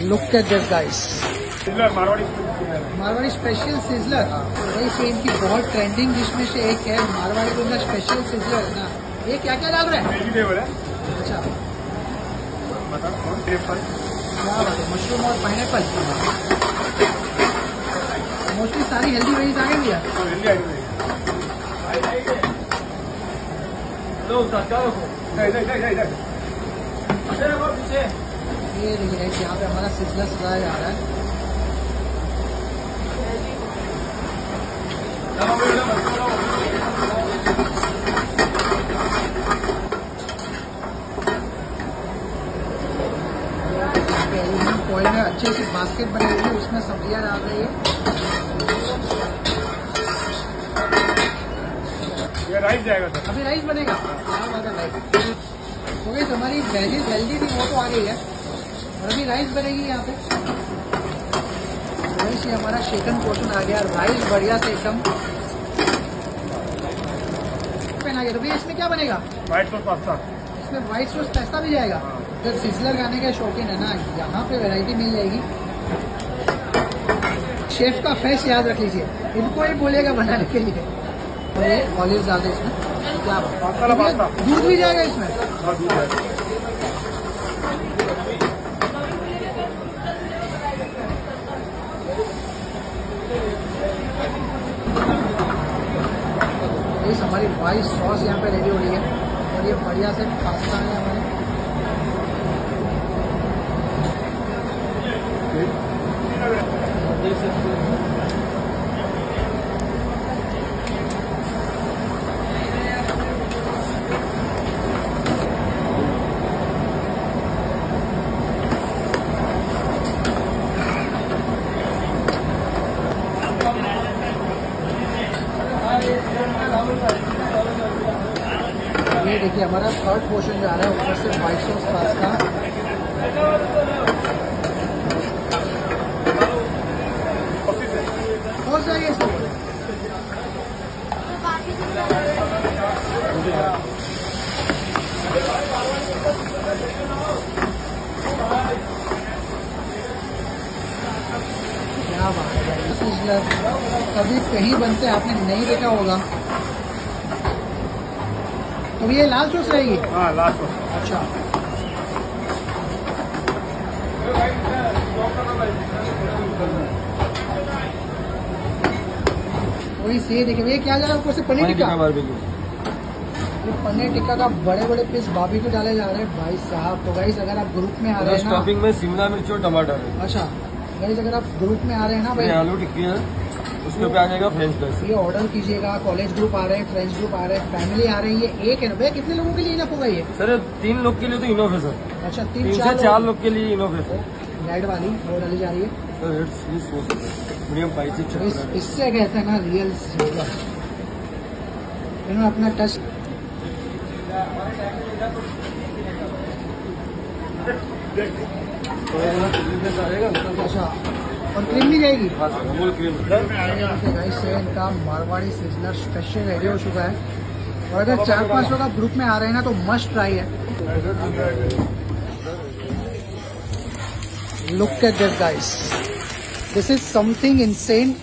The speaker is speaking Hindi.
Look at this guys Marwari Marwari special sizzler वही सेम की बहुत ट्रेंडिंग डिश में से एक है मारवाड़ी का स्पेशल सिजलर है ना। ये क्या क्या डाल रहे हैं? वेजिटेबल है। अच्छा। क्या बात है मशरूम और पाइन पाइनएप्पल मोस्टली सारी हेल्दी वेजीज आ गई है ये देखिए guys, यहाँ पे हमारा सिलसिला सजाया जा रहा है। में अच्छी सी बास्केट बनी हुई है उसमें सब्ज़ियाँ डाल रही है ये राइस जाएगा सर। अभी राइस बनेगा। है तो गई हमारी वेजिज हेल्दी थी वो तो आ गई है। अभी राइस बनेगी यहाँ पे। राइस ये हमारा शेकन पोर्शन आ गया राइस बढ़िया से एकदम। पहना गया तो भैया इसमें क्या बनेगा? व्हाइट सॉस पास्ता इसमें व्हाइट सॉस पास्ता भी जाएगा। जब सिजलर खाने के शौकीन है ना यहाँ पे वैरायटी मिल जाएगी। शेफ का फेस याद रख लीजिए। इनको ही बोलेगा बनाने के लिए। और ये ऑलिव डाल इसमें। क्या दूध भी जाएगा इसमें हाँ दूध है इस हमारी वाइट सॉस यहाँ पे रेडी हो रही है और ये बढ़िया से पास्ता है हमारे। ये देखिए, हमारा थर्ड पोर्शन जो आ रहा है, ऊपर से व्हाइट सॉस पास्ता क्या बात है कभी कहीं बनते आपने नहीं देखा होगा। तो ये लाल सॉस रहेगी हाँ लास्ट सॉस अच्छा। वही से देखिए भैया क्या जा रहा है ऊपर से? पनीर टिक्का? ये पनीर टिक्का का बड़े बड़े पीस बाबी को डाले जा रहे हैं भाई साहब। तो गाइस अगर आप ग्रुप में आ रहे हैं ना स्टफिंग में शिमला मिर्च और टमाटर। है अच्छा। गाइस अगर आप ग्रुप में आ रहे हैं ना भाई आलू टिक्की है। उसके ऊपर आ जाएगा फ्रेंच फ्राइज ये ऑर्डर कीजिएगा कॉलेज ग्रुप आ रहे हैं फ्रेंड्स ग्रुप आ रहे हैं फैमिली आ रही है एक है ना? भैया कितने लोगों के लिए इनफ होगा ये? सर तीन लोग के लिए तो इनोफ है सर। अच्छा तीन चार चार लोग के लिए इनोफ है सर। रेड वाली वो डाली जा रही है। सर मीडियम तो इससे कहते हैं ना रियल इन्होंने अपना टच अच्छा। और क्रीम भी जाएगी? हाँ गाइस इनका मारवाड़ी सीजनर स्पेशल रेडी हो चुका है। और अगर चार पाँच लोग आप ग्रुप में आ रहे हैं ना तो मस्ट ट्राई है। Look at this guys this is something insane